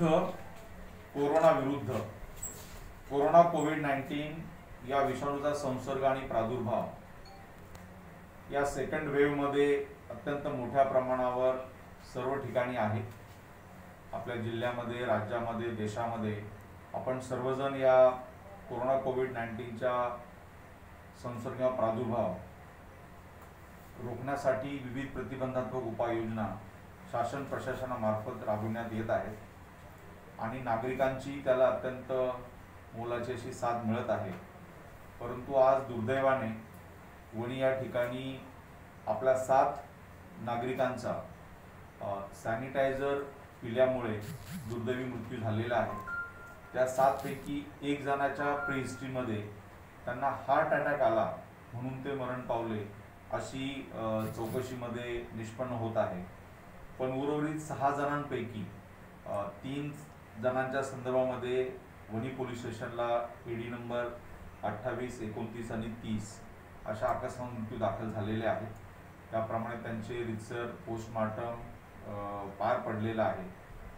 विरुद्ध कोरोना विरुद्ध. Corona Covid nineteen या विषाणूचा संसर्ग आणि प्रादुर्भाव. या सेकंड वेव्हमध्ये अत्यंत मोठ्या प्रमाणावर सर्व ठिकाणी आहे. आपल्या जिल्ह्यामध्ये राज्यामध्ये देशामध्ये आपण सर्वजण या कोरोना कोविड नाईन्टीनच्या संसर्ग प्रादुर्भाव रोखण्यासाठी विविध प्रतिबंधात्मक उपाययोजना शासन प्रशासनामार्फत राबविण्यात येत आहेत. आणि नागरिकांची त्याला अत्यंत मोलाची अशी साथ मिळत आहे. परंतु आज दुर्दैवाने वणी या ठिकाणी आपल्या सात नागरिकांचा सॅनिटायझर पिल्यामुळे दुर्दैवी मृत्यू झालेला आहे. त्या सातपैकी एक जणाच्या प्रिहिस्ट्रीमध्ये त्यांना हार्ट अटॅक आला म्हणून ते मरण पावले अशी चौकशीमध्ये निष्पन्न होत आहे. पण उर्वरित सहा जणांपैकी तीन जणांच्या संदर्भामध्ये वणी पोलीस स्टेशनला डी नंबर अठ्ठावीस एकोणतीस आणि तीस अशा अकस्मात मृत्यू दाखल झालेले आहेत त्याप्रमाणे त्यांचे रितसर पोस्टमार्टम पार पडलेलं आहे.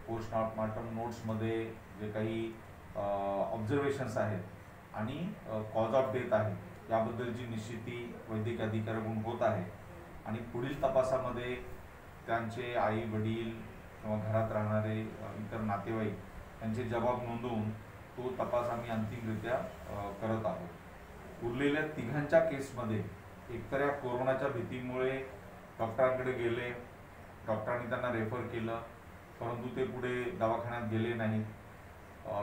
पोस्टमार्टम नोट्समध्ये जे काही ऑब्झर्वेशन्स आहेत आणि कॉज ऑफ डेथ आहे याबद्दलची निश्चिती वैद्यकीय अधिकाऱ्याकडून होत आहे आणि पुढील तपासामध्ये त्यांचे आई वडील किंवा घरात राहणारे इतर नातेवाईक त्यांचे जबाब नोंदवून तो तपास आम्ही अंतिमरित्या करत आहोत. उरलेल्या तिघांच्या केसमध्ये एकतर या कोरोनाच्या भीतीमुळे डॉक्टरांकडे गेले. डॉक्टरांनी त्यांना रेफर केलं परंतु ते पुढे दवाखान्यात गेले नाहीत. किंवा